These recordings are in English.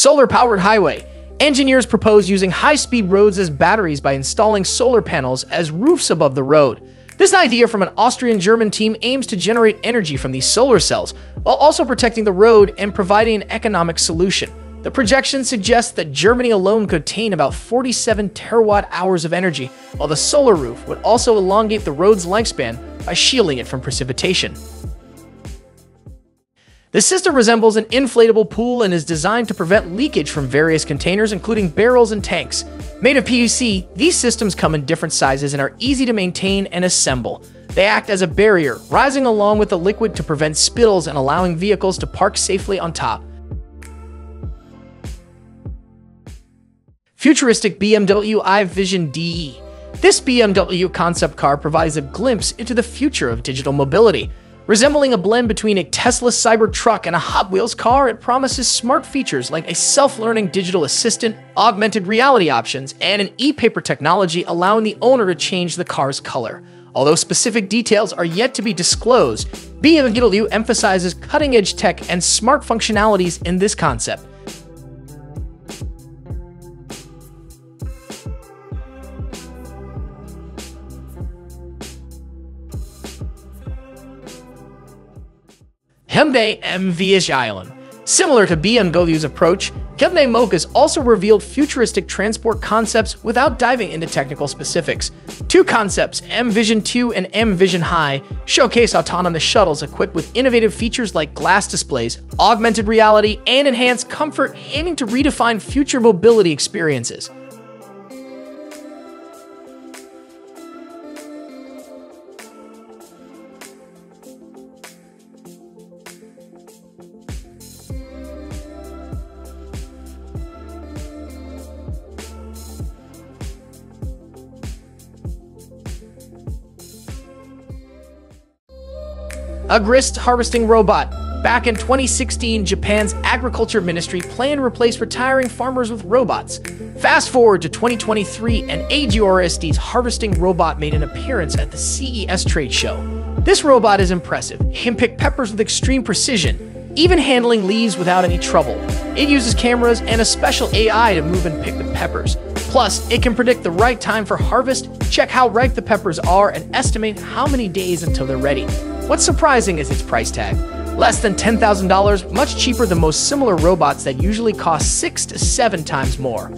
Solar-powered highway. Engineers propose using high-speed roads as batteries by installing solar panels as roofs above the road. This idea from an Austrian-German team aims to generate energy from these solar cells, while also protecting the road and providing an economic solution. The projection suggests that Germany alone could attain about 47 terawatt hours of energy, while the solar roof would also elongate the road's lifespan by shielding it from precipitation. The system resembles an inflatable pool and is designed to prevent leakage from various containers, including barrels and tanks. Made of PVC, these systems come in different sizes and are easy to maintain and assemble. They act as a barrier, rising along with the liquid to prevent spills and allowing vehicles to park safely on top. Futuristic BMW i Vision Dee. This BMW concept car provides a glimpse into the future of digital mobility. Resembling a blend between a Tesla Cybertruck and a Hot Wheels car, it promises smart features like a self-learning digital assistant, augmented reality options, and an e-paper technology allowing the owner to change the car's color. Although specific details are yet to be disclosed, BMW emphasizes cutting-edge tech and smart functionalities in this concept, Hyundai M.Vision. Similar to BMW's approach, Hyundai Motors also revealed futuristic transport concepts without diving into technical specifics. Two concepts, M Vision 2 and M Vision High, showcase autonomous shuttles equipped with innovative features like glass displays, augmented reality, and enhanced comfort, aiming to redefine future mobility experiences. AGRIST harvesting robot. Back in 2016, Japan's Agriculture Ministry planned to replace retiring farmers with robots. Fast forward to 2023, and AGRIST's harvesting robot made an appearance at the CES trade show. This robot is impressive. It can pick peppers with extreme precision, even handling leaves without any trouble. It uses cameras and a special AI to move and pick the peppers. Plus, it can predict the right time for harvest, check how ripe the peppers are, and estimate how many days until they're ready. What's surprising is its price tag. Less than $10,000, much cheaper than most similar robots that usually cost six to seven times more.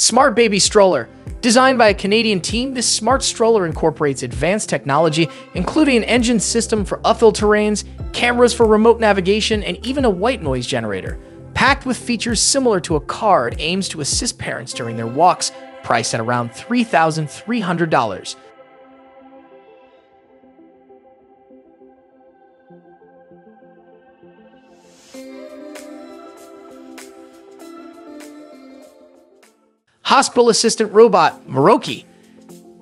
Smart Baby Stroller Designed by a Canadian team, this smart stroller incorporates advanced technology, including an engine system for uphill terrains, cameras for remote navigation, and even a white noise generator. Packed with features similar to a car, it aims to assist parents during their walks, priced at around $3,300. Hospital Assistant Robot, Miroki.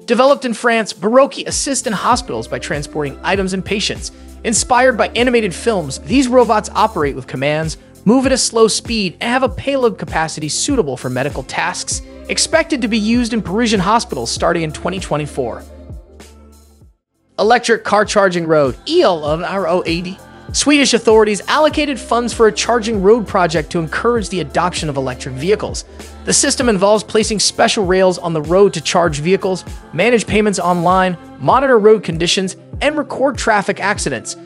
Developed in France, Miroki assists in hospitals by transporting items and patients. Inspired by animated films, these robots operate with commands, move at a slow speed, and have a payload capacity suitable for medical tasks, expected to be used in Parisian hospitals starting in 2024. Electric Car Charging Road, ELONROAD. Swedish authorities allocated funds for a charging road project to encourage the adoption of electric vehicles. The system involves placing special rails on the road to charge vehicles, manage payments online, monitor road conditions, and record traffic accidents.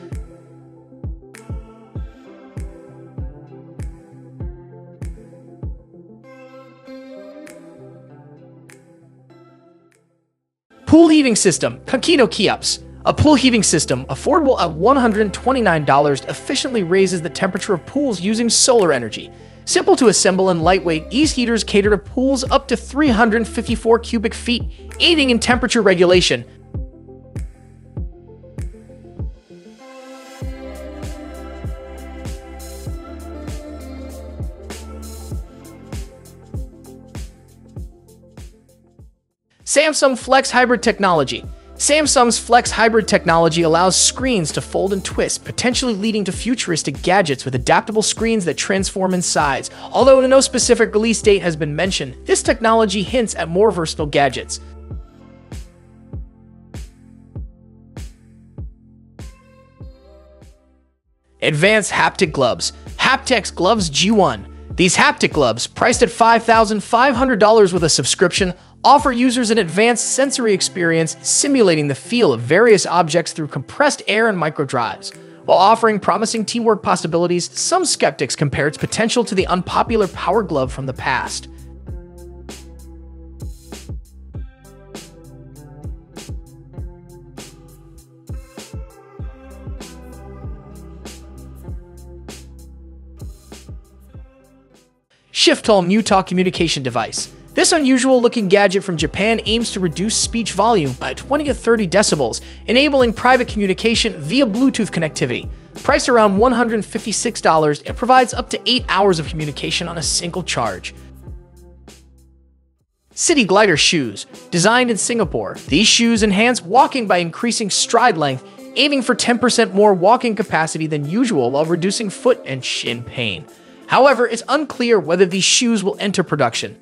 Pool heating system, Kokido Keops. A pool heating system, affordable at $129, efficiently raises the temperature of pools using solar energy. Simple to assemble and lightweight, these heaters cater to pools up to 354 cubic feet, aiding in temperature regulation. Samsung Flex Hybrid Technology Samsung's Flex Hybrid technology allows screens to fold and twist, potentially leading to futuristic gadgets with adaptable screens that transform in size. Although no specific release date has been mentioned, this technology hints at more versatile gadgets. Advanced Haptic Gloves HaptX Gloves G1 These haptic gloves, priced at $5,500 with a subscription, offer users an advanced sensory experience simulating the feel of various objects through compressed air and microdrives. While offering promising teamwork possibilities, some skeptics compare its potential to the unpopular Power Glove from the past. Shiftall Mutalk Communication Device this unusual looking gadget from Japan aims to reduce speech volume by 20 to 30 decibels, enabling private communication via Bluetooth connectivity. Priced around $156, it provides up to 8 hours of communication on a single charge. City Glider Shoes. Designed in Singapore, these shoes enhance walking by increasing stride length, aiming for 10% more walking capacity than usual while reducing foot and shin pain. However, it's unclear whether these shoes will enter production.